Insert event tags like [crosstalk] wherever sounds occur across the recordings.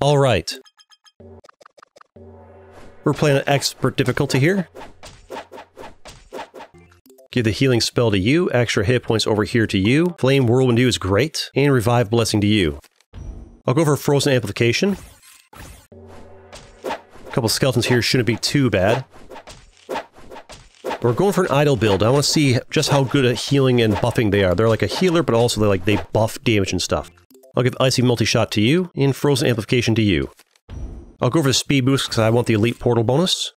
All right. We're playing an expert difficulty here. Give the healing spell to you, extra hit points over here to you. Flame Whirlwind to you is great, and Revive Blessing to you. I'll go for Frozen Amplification. A couple skeletons here shouldn't be too bad. We're going for an idol build. I want to see just how good at healing and buffing they are. They're like a healer, but also they like they buff damage and stuff. I'll give Icy Multi-Shot to you, and Frozen Amplification to you. I'll go for the Speed Boost because I want the Elite Portal bonus.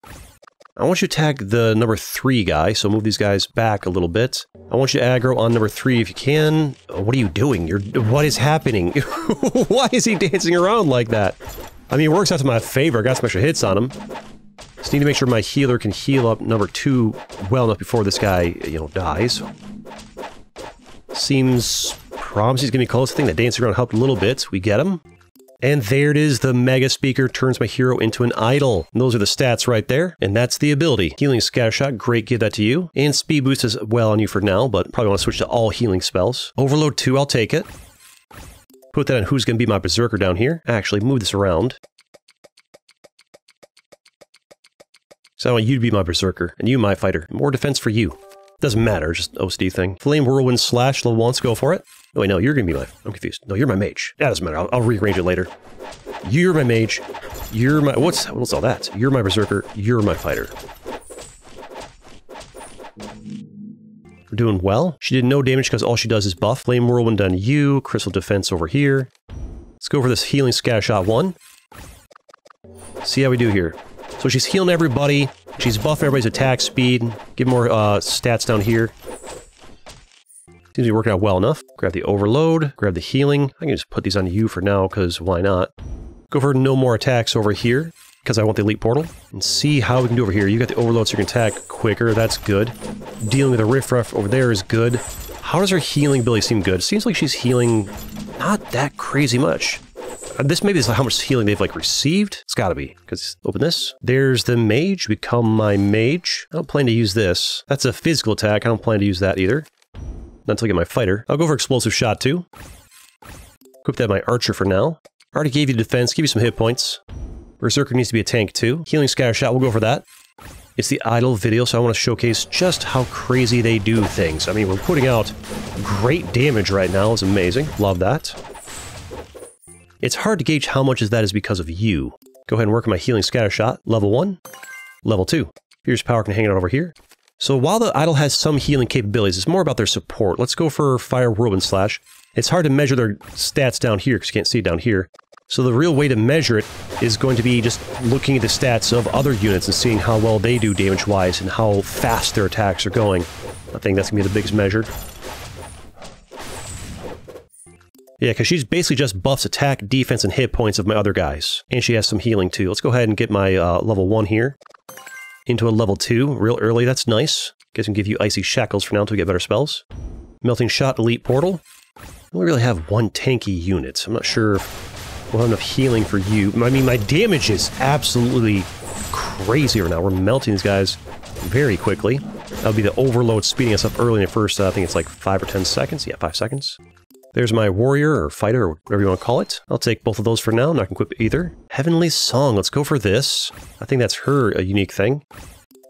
I want you to tag the number 3 guy, so move these guys back a little bit. I want you to aggro on number 3 if you can. Uh, what are you doing? You're, what is happening? [laughs] Why is he dancing around like that? I mean, it works out to my favor. I got some extra hits on him. Just need to make sure my healer can heal up number 2 well enough before this guy, you know, dies. Seems promise he's gonna be close. I think that dancing around helped a little bit. We get him. And there it is, the Mega Speaker turns my hero into an idol. And those are the stats right there, and that's the ability. Healing Scattershot, great, give that to you. And Speed Boost is well on you for now, but probably want to switch to all healing spells. Overload 2, I'll take it. Put that on who's going to be my Berserker down here. Actually, move this around. So I want you to be my Berserker, and you my Fighter. More defense for you. Doesn't matter, just OCD thing. Flame Whirlwind slash 1, go for it. Oh, wait, no, you're gonna be my... I'm confused. No, you're my mage. That doesn't matter, I'll, I'll rearrange it later. You're my mage. You're my... What's, what's all that? You're my berserker. You're my fighter. We're doing well. She did no damage because all she does is buff. Flame Whirlwind on you. Crystal Defense over here. Let's go for this Healing Scatter Shot 1. See how we do here. So she's healing everybody. She's buffing everybody's attack speed. Give more uh, stats down here. Seems to be working out well enough. Grab the overload, grab the healing. I can just put these on you for now, because why not? Go for no more attacks over here, because I want the elite portal. And see how we can do over here. You got the overload so you can attack quicker, that's good. Dealing with the riffraff over there is good. How does her healing ability seem good? Seems like she's healing not that crazy much. This maybe is how much healing they've like received. It's gotta be, because open this. There's the mage, become my mage. I don't plan to use this. That's a physical attack, I don't plan to use that either. Not until I get my fighter. I'll go for explosive shot too. Equip that my archer for now. Already gave you defense, give you some hit points. Berserker needs to be a tank too. Healing scatter shot, we'll go for that. It's the idol video, so I want to showcase just how crazy they do things. I mean, we're putting out great damage right now. It's amazing. Love that. It's hard to gauge how much of that is because of you. Go ahead and work on my healing scatter shot. Level 1. Level 2. Fierce power can hang out over here. So while the idol has some healing capabilities, it's more about their support. Let's go for Fire Whirlwind Slash. It's hard to measure their stats down here because you can't see it down here. So the real way to measure it is going to be just looking at the stats of other units and seeing how well they do damage-wise and how fast their attacks are going. I think that's going to be the biggest measure. Yeah, because she's basically just buffs attack, defense, and hit points of my other guys. And she has some healing too. Let's go ahead and get my uh, level 1 here. Into a level 2, real early, that's nice. Guess can give you Icy Shackles for now until we get better spells. Melting Shot, Elite Portal. We really have one tanky unit. I'm not sure we'll have enough healing for you. I mean, my damage is absolutely crazy right now. We're melting these guys very quickly. That'll be the overload speeding us up early in the first, uh, I think it's like 5 or 10 seconds. Yeah, 5 seconds. There's my warrior or fighter or whatever you want to call it. I'll take both of those for now. I'm not equip either. Heavenly Song. Let's go for this. I think that's her a unique thing.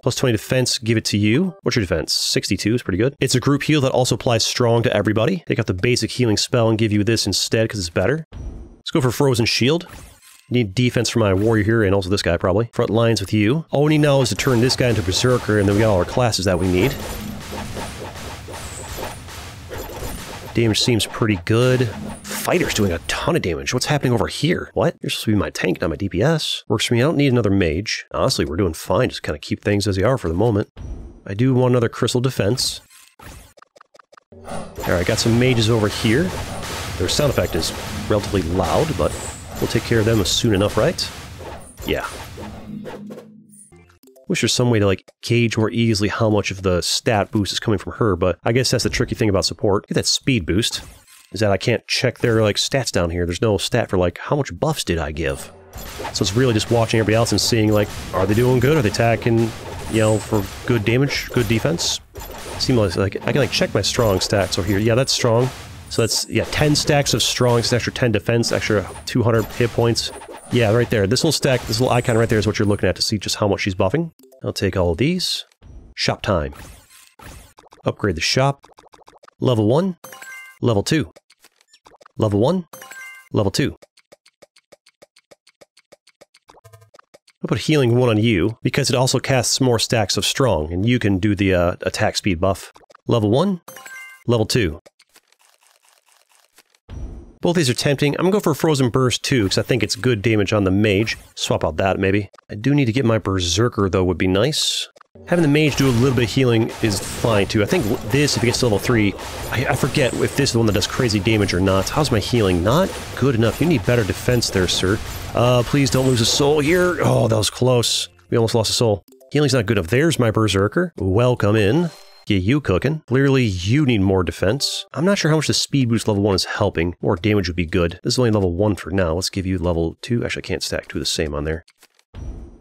Plus 20 defense, give it to you. What's your defense? 62 is pretty good. It's a group heal that also applies strong to everybody. Take out the basic healing spell and give you this instead because it's better. Let's go for Frozen Shield. Need defense for my warrior here and also this guy probably. Front lines with you. All we need now is to turn this guy into Berserker and then we got all our classes that we need. Damage seems pretty good. Fighter's doing a ton of damage. What's happening over here? What? You're supposed to be my tank, not my DPS. Works for me. I don't need another mage. Honestly, we're doing fine. Just kind of keep things as they are for the moment. I do want another crystal defense. Alright, got some mages over here. Their sound effect is relatively loud, but we'll take care of them soon enough, right? Yeah, Wish there's some way to like gauge more easily how much of the stat boost is coming from her, but I guess that's the tricky thing about support. Get that speed boost. Is that I can't check their like stats down here. There's no stat for like how much buffs did I give. So it's really just watching everybody else and seeing like, are they doing good? Are they attacking, you know, for good damage, good defense? Seems like I can like check my strong stats over here. Yeah, that's strong. So that's, yeah, 10 stacks of strong, extra 10 defense, extra 200 hit points. Yeah, right there. This little stack, this little icon right there is what you're looking at to see just how much she's buffing. I'll take all of these. Shop time. Upgrade the shop. Level 1. Level 2. Level 1. Level 2. I'll put healing 1 on you, because it also casts more stacks of strong, and you can do the uh, attack speed buff. Level 1. Level 2. Both these are tempting. I'm going to go for a Frozen Burst too, because I think it's good damage on the mage. Swap out that, maybe. I do need to get my Berserker, though, would be nice. Having the mage do a little bit of healing is fine, too. I think this, if it gets to level 3, I, I forget if this is the one that does crazy damage or not. How's my healing? Not good enough. You need better defense there, sir. Uh, please don't lose a soul here. Oh, that was close. We almost lost a soul. Healing's not good enough. There's my Berserker. Welcome in. Get you cooking. Clearly, you need more defense. I'm not sure how much the speed boost level 1 is helping. More damage would be good. This is only level 1 for now. Let's give you level 2. Actually, I can't stack two of the same on there.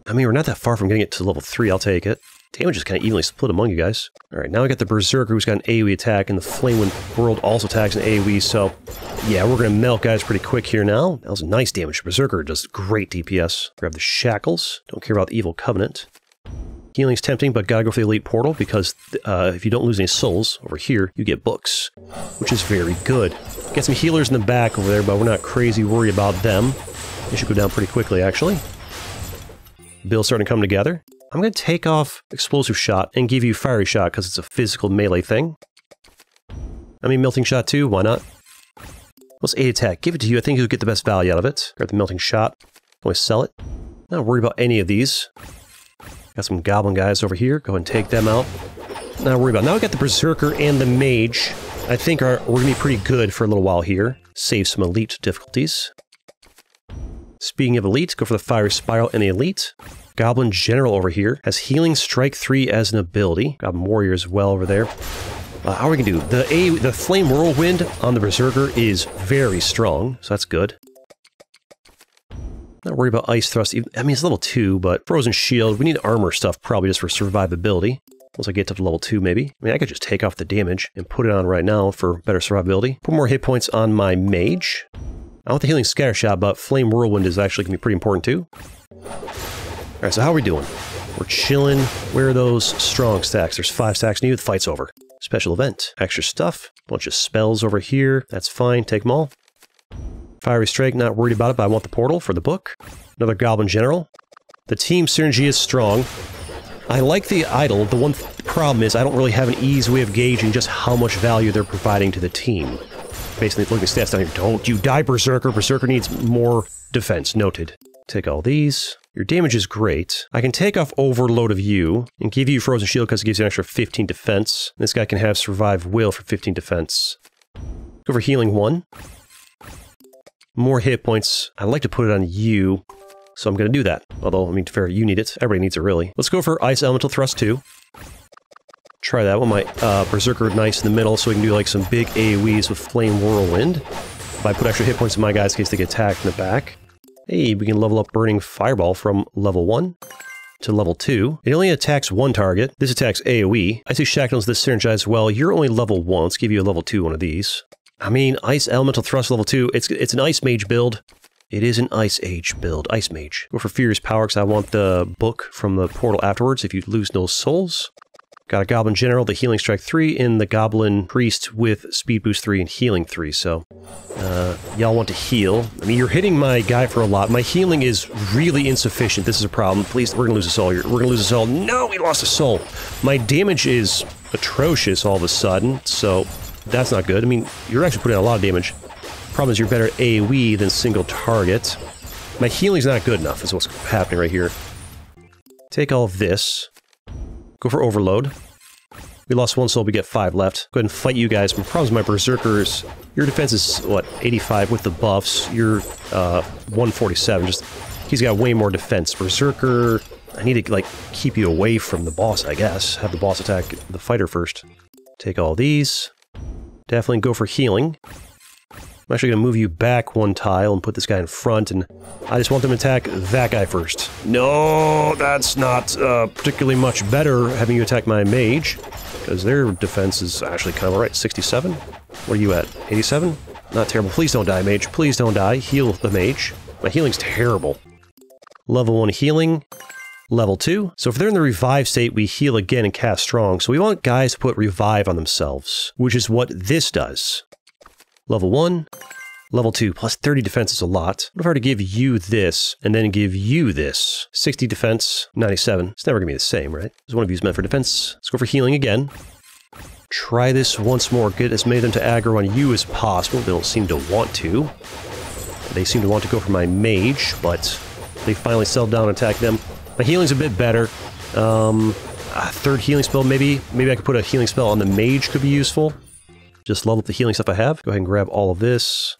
I mean, we're not that far from getting it to level 3. I'll take it. Damage is kind of evenly split among you guys. Alright, now we got the Berserker who's got an AoE attack, and the Flame Whirlwind also attacks an AoE, so... Yeah, we're going to melt guys pretty quick here now. That was nice damage. Berserker does great DPS. Grab the Shackles. Don't care about the Evil Covenant. Healing's tempting, but gotta go for the Elite Portal because uh, if you don't lose any souls over here, you get books, which is very good. Get some healers in the back over there, but we're not crazy worried about them. They should go down pretty quickly, actually. Bill's starting to come together. I'm going to take off Explosive Shot and give you Fiery Shot because it's a physical melee thing. I mean, Melting Shot too, why not? What's 8 attack? Give it to you, I think you'll get the best value out of it. Grab the Melting Shot. Always sell it. Not worried about any of these. Got some goblin guys over here. Go and take them out. Not worry about. Now we got the berserker and the mage. I think are we're gonna be pretty good for a little while here. Save some elite difficulties. Speaking of elite, go for the fire spiral and the elite. Goblin General over here has Healing Strike 3 as an ability. Goblin Warrior as well over there. Uh, how are we gonna do? The A, the Flame Whirlwind on the Berserker is very strong, so that's good. Not worried about Ice Thrust. I mean, it's level 2, but Frozen Shield, we need armor stuff probably just for survivability. Once I get to level 2, maybe. I mean, I could just take off the damage and put it on right now for better survivability. Put more hit points on my Mage. I want the Healing Scatter Shot, but Flame Whirlwind is actually going to be pretty important too. Alright, so how are we doing? We're chilling. Where are those strong stacks? There's five stacks needed. The fight's over. Special event. Extra stuff. Bunch of spells over here. That's fine. Take them all. Fiery Strike, not worried about it, but I want the portal for the book. Another Goblin General. The team synergy is strong. I like the idol. The one th problem is I don't really have an easy way of gauging just how much value they're providing to the team. Basically, looking at stats down here. Don't you die, Berserker. Berserker needs more defense. Noted. Take all these. Your damage is great. I can take off Overload of you and give you Frozen Shield because it gives you an extra 15 defense. This guy can have Survive Will for 15 defense. Go for Healing 1 more hit points. I'd like to put it on you, so I'm going to do that. Although, I mean, to fair, you need it. Everybody needs it, really. Let's go for Ice Elemental Thrust 2. Try that one. My uh, Berserker nice in the middle, so we can do like some big AoEs with Flame Whirlwind. If I put extra hit points in my guys in case they get attacked in the back. Hey, we can level up Burning Fireball from level 1 to level 2. It only attacks one target. This attacks AoE. I see Shackles this synergize well. You're only level 1. Let's give you a level 2 one of these. I mean, Ice Elemental Thrust level 2, it's, it's an Ice Mage build. It is an Ice Age build, Ice Mage. Go for Furious Power because I want the book from the portal afterwards if you lose no souls. Got a Goblin General, the Healing Strike 3, and the Goblin Priest with Speed Boost 3 and Healing 3, so... Uh, y'all want to heal. I mean, you're hitting my guy for a lot. My healing is really insufficient. This is a problem. Please, we're gonna lose a soul. We're gonna lose a soul. No, we lost a soul! My damage is atrocious all of a sudden, so that's not good. I mean, you're actually putting a lot of damage. Problem is you're better at AoE than single target. My healing's not good enough is what's happening right here. Take all this. Go for overload. We lost one soul, we get five left. Go ahead and fight you guys. My problem is my berserkers. Your defense is, what, 85 with the buffs. You're uh, 147. Just He's got way more defense. Berserker... I need to, like, keep you away from the boss, I guess. Have the boss attack the fighter first. Take all these. Definitely go for healing. I'm actually going to move you back one tile and put this guy in front, and I just want them to attack that guy first. No, that's not uh, particularly much better having you attack my mage, because their defense is actually kind of alright. 67? What are you at? 87? Not terrible. Please don't die, mage. Please don't die. Heal the mage. My healing's terrible. Level 1 healing. Level 2. So if they're in the revive state, we heal again and cast strong. So we want guys to put revive on themselves, which is what this does. Level 1. Level 2, plus 30 defense is a lot. What if I were to give you this, and then give you this? 60 defense, 97. It's never going to be the same, right? Because one of you is meant for defense. Let's go for healing again. Try this once more. Get as many of them to aggro on you as possible. They don't seem to want to. They seem to want to go for my mage, but they finally settled down and attack them. My healing's a bit better. Um, third healing spell, maybe. Maybe I could put a healing spell on the mage could be useful. Just level up the healing stuff I have. Go ahead and grab all of this.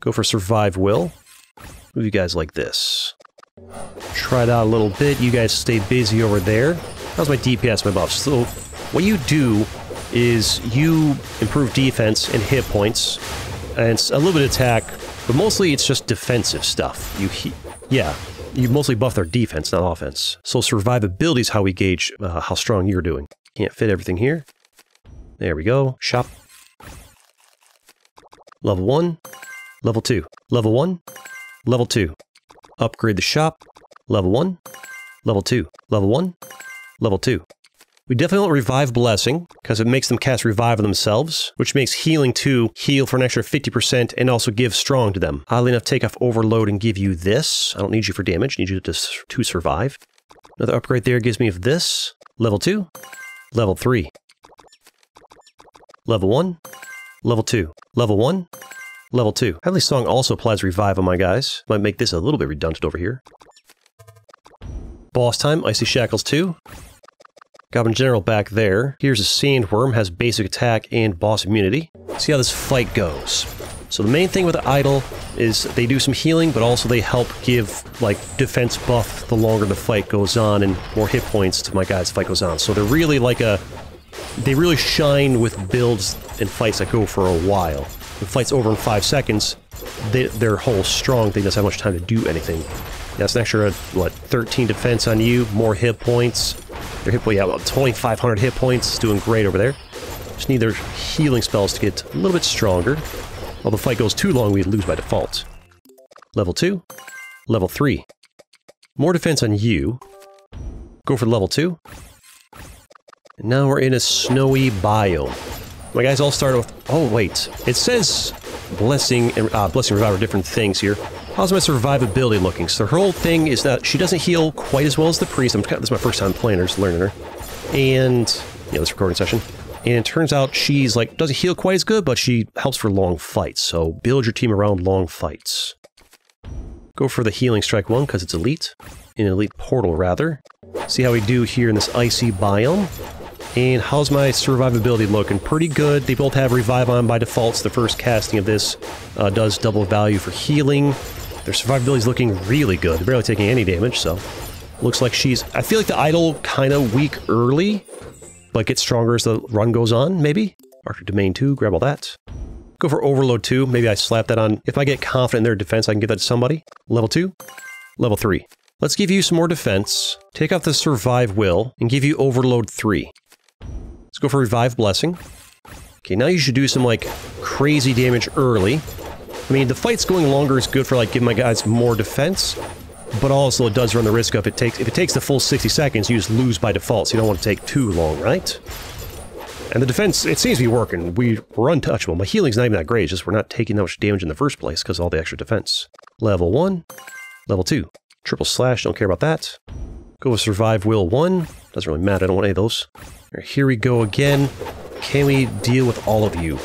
Go for Survive Will. Move you guys like this. Try it out a little bit. You guys stay busy over there. How's my DPS, my buffs? So, what you do is you improve defense and hit points, and a little bit of attack, but mostly it's just defensive stuff. You, yeah, you mostly buff their defense, not offense. So survivability is how we gauge uh, how strong you're doing. Can't fit everything here. There we go. Shop. Level 1. Level 2. Level 1. Level 2. Upgrade the shop. Level 1. Level 2. Level 1. Level 2. We definitely want Revive Blessing, because it makes them cast Revive on themselves, which makes Healing 2 heal for an extra 50% and also give Strong to them. Oddly enough, take off Overload and give you this. I don't need you for damage, I need you to, to survive. Another upgrade there gives me this. Level 2. Level 3. Level 1. Level 2. Level 1. Level 2. Heavenly Song also applies Revive on my guys. Might make this a little bit redundant over here. Boss time, Icy Shackles 2. Goblin General back there. Here's a Sandworm, has basic attack and boss immunity. See how this fight goes. So the main thing with the Idol is they do some healing, but also they help give, like, defense buff the longer the fight goes on and more hit points to my guys' fight goes on. So they're really like a... They really shine with builds and fights that go for a while. The fight's over in five seconds, they, their whole strong thing doesn't have much time to do anything. That's an extra, what, 13 defense on you, more hit points, their hit point, yeah, about 2,500 hit points. Doing great over there. Just need their healing spells to get a little bit stronger. While the fight goes too long, we lose by default. Level 2. Level 3. More defense on you. Go for level 2. And now we're in a snowy biome. My guys all start with... Oh, wait. It says Blessing and uh, Blessing Revive are different things here. How's my survivability looking? So her whole thing is that she doesn't heal quite as well as the priest. I'm, this is my first time playing her, just learning her. And, yeah, this recording session. And it turns out she's like, doesn't heal quite as good, but she helps for long fights. So build your team around long fights. Go for the healing strike one because it's elite. An elite portal, rather. See how we do here in this icy biome. And how's my survivability looking? Pretty good. They both have revive on by default. So the first casting of this uh, does double value for healing. Their survivability is looking really good. They're barely taking any damage, so... Looks like she's... I feel like the idol kind of weak early, but gets stronger as the run goes on, maybe? Arctic Domain 2, grab all that. Go for Overload 2. Maybe I slap that on... If I get confident in their defense, I can give that to somebody. Level 2. Level 3. Let's give you some more defense, take off the Survive Will, and give you Overload 3. Let's go for Revive Blessing. Okay, now you should do some, like, crazy damage early. I mean, the fight's going longer is good for like giving my guys more defense, but also it does run the risk of it takes if it takes the full 60 seconds, you just lose by default, so you don't want to take too long, right? And the defense, it seems to be working. We, we're untouchable. My healing's not even that great, it's just we're not taking that much damage in the first place because all the extra defense. Level 1, level 2. Triple slash, don't care about that. Go with Survive Will 1. Doesn't really matter, I don't want any of those. Here we go again. Can we deal with all of you?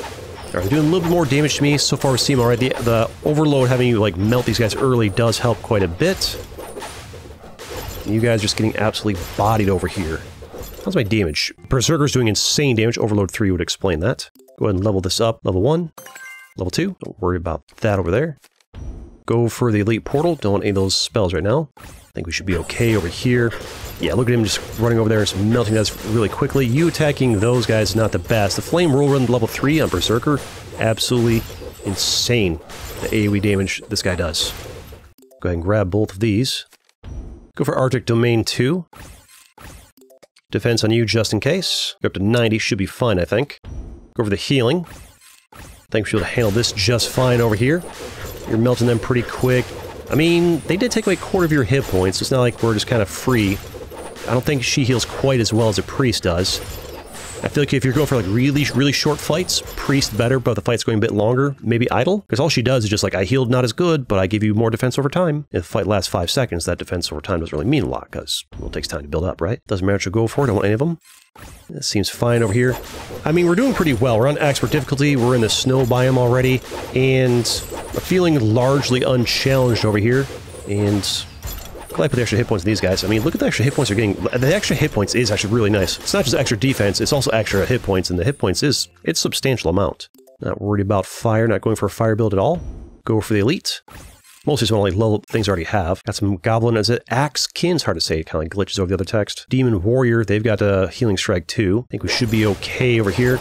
They're doing a little bit more damage to me. So far we seem alright. The, the overload, having you like melt these guys early does help quite a bit. You guys are just getting absolutely bodied over here. How's my damage? Berserker's doing insane damage. Overload 3 would explain that. Go ahead and level this up. Level 1. Level 2. Don't worry about that over there. Go for the Elite Portal. Don't want any of those spells right now. I think we should be okay over here. Yeah, look at him just running over there and melting us really quickly. You attacking those guys is not the best. The Flame Whirlwind level 3 on Berserker, absolutely insane the AoE damage this guy does. Go ahead and grab both of these. Go for Arctic Domain 2. Defense on you just in case. Go up to 90, should be fine, I think. Go for the healing. I think to handle this just fine over here. You're melting them pretty quick. I mean, they did take away a quarter of your hit points. It's not like we're just kind of free. I don't think she heals quite as well as a priest does. I feel like if you're going for like really, really short fights, Priest better, but the fight's going a bit longer, maybe idol. Because all she does is just like, I healed not as good, but I give you more defense over time. If the fight lasts five seconds, that defense over time doesn't really mean a lot, because it takes time to build up, right? Doesn't matter what you go for, don't want any of them. This seems fine over here. I mean, we're doing pretty well. We're on expert difficulty, we're in the snow biome already, and feeling largely unchallenged over here. And Glad I put the extra hit points in these guys. I mean, look at the extra hit points you're getting. The extra hit points is actually really nice. It's not just extra defense, it's also extra hit points, and the hit points is, it's substantial amount. Not worried about fire, not going for a fire build at all. Go for the elite. Mostly just want like level things I already have. Got some Goblin as it. Axe Kin's hard to say. Kind of like glitches over the other text. Demon Warrior, they've got a Healing Strike too. I think we should be okay over here.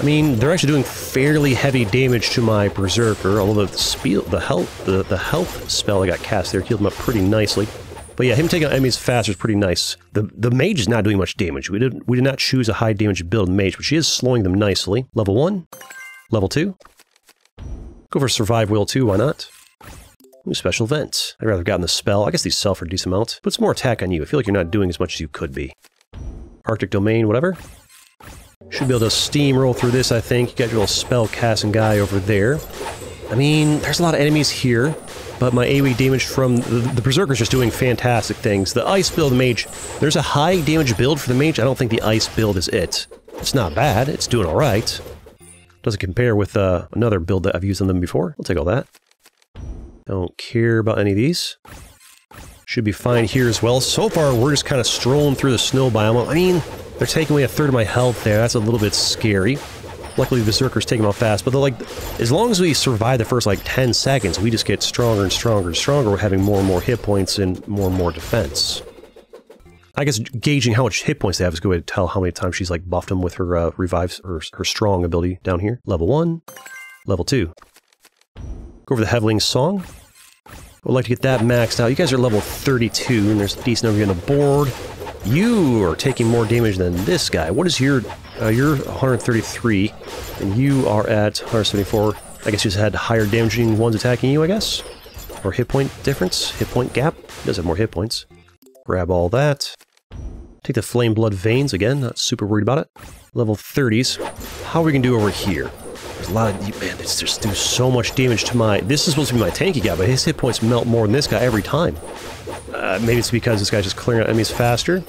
I mean, they're actually doing fairly heavy damage to my Berserker, although the, spell, the health the, the health spell I got cast there healed him up pretty nicely. But yeah, him taking out enemies faster is pretty nice. The the mage is not doing much damage. We did we did not choose a high damage build mage, but she is slowing them nicely. Level one, level two. Go for survive will two, why not? Special vent. I'd rather have gotten the spell. I guess these sell for a decent amount. Puts more attack on you. I feel like you're not doing as much as you could be. Arctic domain, whatever. Should be able to steamroll through this, I think. You got your little spell casting guy over there. I mean, there's a lot of enemies here but my AoE damage from the, the Berserker's just doing fantastic things. The Ice build mage, there's a high damage build for the mage. I don't think the Ice build is it. It's not bad. It's doing all right. Doesn't compare with uh, another build that I've used on them before. I'll take all that. Don't care about any of these. Should be fine here as well. So far, we're just kind of strolling through the snow biome. I mean, they're taking away a third of my health there. That's a little bit scary. Luckily, the Berserker's taking them out fast, but like, as long as we survive the first like 10 seconds, we just get stronger and stronger and stronger. We're having more and more hit points and more and more defense. I guess gauging how much hit points they have is a good way to tell how many times she's like buffed them with her uh, revives or her strong ability down here. Level one, level two. Go over the Heavenly Song. Would like to get that maxed out. You guys are level 32, and there's a decent number on the board. You are taking more damage than this guy. What is your... Uh, you're 133, and you are at 174. I guess you just had higher damaging ones attacking you, I guess? Or hit point difference? Hit point gap? He does have more hit points. Grab all that. Take the Flame Blood Veins again, not super worried about it. Level 30s. How are we going to do over here? There's a lot of... Man, it's just do so much damage to my... This is supposed to be my tanky guy, but his hit points melt more than this guy every time. Uh, maybe it's because this guy's just clearing out enemies faster.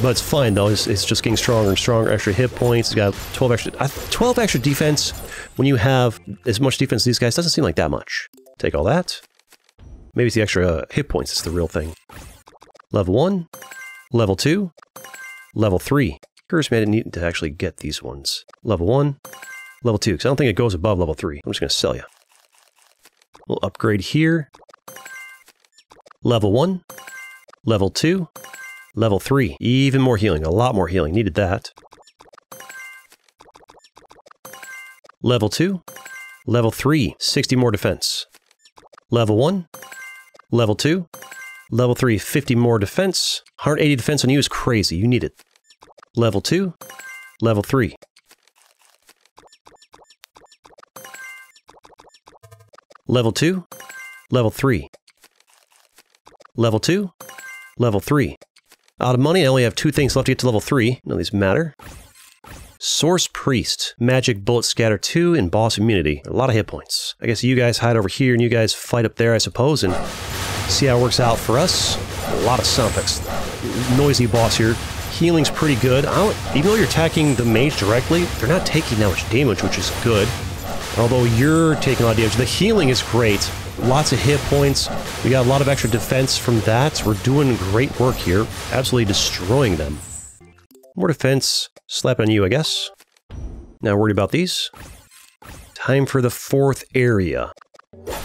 But it's fine though, it's, it's, just getting stronger and stronger, extra hit points, he's got 12 extra, uh, 12 extra defense when you have as much defense as these guys doesn't seem like that much. Take all that. Maybe it's the extra uh, hit points It's the real thing. Level 1, level 2, level 3. Occurs me I didn't need to actually get these ones. Level 1, level 2, because I don't think it goes above level 3. I'm just going to sell you. We'll upgrade here. Level 1, level 2, level 3. Even more healing, a lot more healing. Needed that. Level 2, level 3, 60 more defense. Level 1, level 2, level 3, 50 more defense. 180 defense on you is crazy, you need it. Level 2, level 3. Level 2, level 3. Level 2, level 3. Out of money, I only have two things left to get to level 3. None of these matter. Source Priest, Magic Bullet Scatter 2, and Boss Immunity. A lot of hit points. I guess you guys hide over here and you guys fight up there, I suppose, and see how it works out for us. A lot of sound. Noisy boss here. Healing's pretty good. even though you're attacking the mage directly, they're not taking that much damage, which is good. Although you're taking a lot of damage. The healing is great. Lots of hit points. We got a lot of extra defense from that. We're doing great work here. Absolutely destroying them. More defense. Slap on you, I guess. Not worried about these. Time for the fourth area.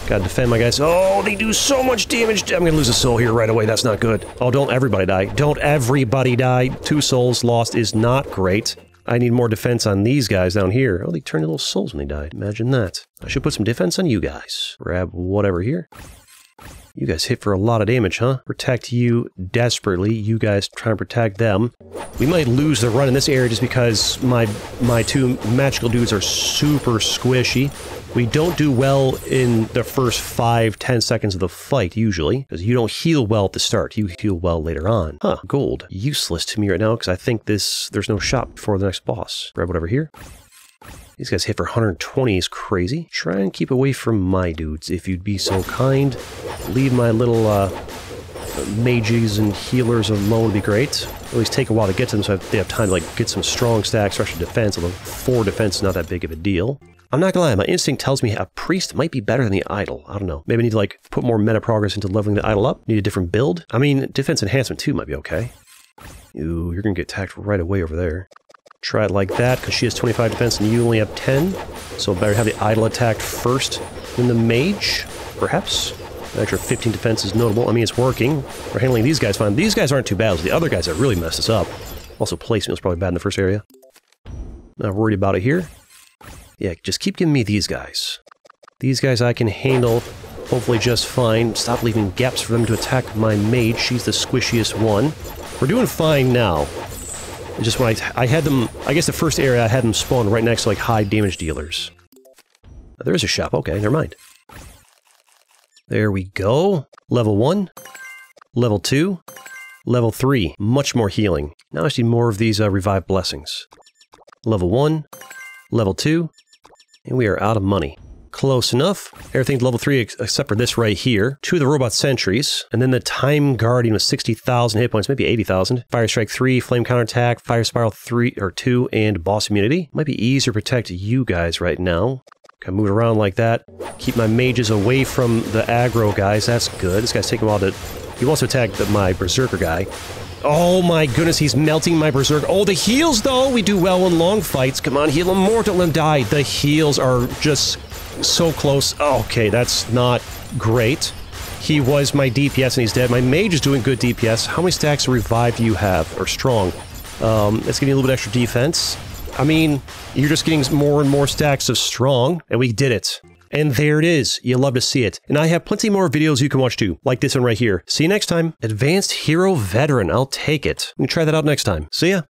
Gotta defend my guys. Oh, they do so much damage. I'm gonna lose a soul here right away. That's not good. Oh, don't everybody die. Don't everybody die. Two souls lost is not great. I need more defense on these guys down here. Oh, they turned into little souls when they died. Imagine that. I should put some defense on you guys. Grab whatever here. You guys hit for a lot of damage, huh? Protect you desperately. You guys try and protect them. We might lose the run in this area just because my my two magical dudes are super squishy. We don't do well in the first five, ten seconds of the fight, usually, because you don't heal well at the start. You heal well later on. Huh, gold. Useless to me right now, because I think this there's no shop before the next boss. Grab whatever here. These guys hit for 120 is crazy. Try and keep away from my dudes, if you'd be so kind. Leave my little uh, mages and healers alone would be great. At least take a while to get to them so they have time to like get some strong stacks, rush defense, although 4 defense is not that big of a deal. I'm not gonna lie, my instinct tells me a priest might be better than the idol. I don't know. Maybe I need to like put more meta progress into leveling the idol up. Need a different build. I mean, defense enhancement too might be okay. Ooh, you're gonna get attacked right away over there. Try it like that, because she has 25 defense and you only have 10. So better have the idol attacked first than the mage, perhaps. An extra 15 defense is notable. I mean, it's working. We're handling these guys fine. These guys aren't too bad. The other guys that really messed us up. Also, placement was probably bad in the first area. Not worried about it here. Yeah, just keep giving me these guys. These guys I can handle hopefully just fine. Stop leaving gaps for them to attack my mage. She's the squishiest one. We're doing fine now. Just when I, I had them, I guess the first area I had them spawn right next to like high damage dealers. There's a shop, okay, never mind. There we go. Level 1, level 2, level 3, much more healing. Now I see more of these uh, revived blessings. Level 1, level 2, and we are out of money. Close enough. Everything's level 3 except for this right here. Two of the robot sentries. And then the Time Guardian with 60,000 hit points, maybe 80,000. Fire Strike 3, Flame Counterattack, Fire Spiral 3 or 2, and Boss Immunity. Might be easier to protect you guys right now. Of move around like that. Keep my mages away from the aggro guys. That's good. This guy's taking a while to... He wants to attack the, my Berserker guy. Oh my goodness, he's melting my Berserker. Oh, the heals, though! We do well in long fights. Come on, heal him more, don't let him die. The heals are just so close. okay, that's not great. He was my DPS and he's dead. My mage is doing good DPS. How many stacks of revive do you have? Or strong? Um, it's getting a little bit extra defense. I mean, you're just getting more and more stacks of strong, and we did it. And there it is. You love to see it. And I have plenty more videos you can watch too, like this one right here. See you next time. Advanced Hero Veteran. I'll take it. We can try that out next time. See ya.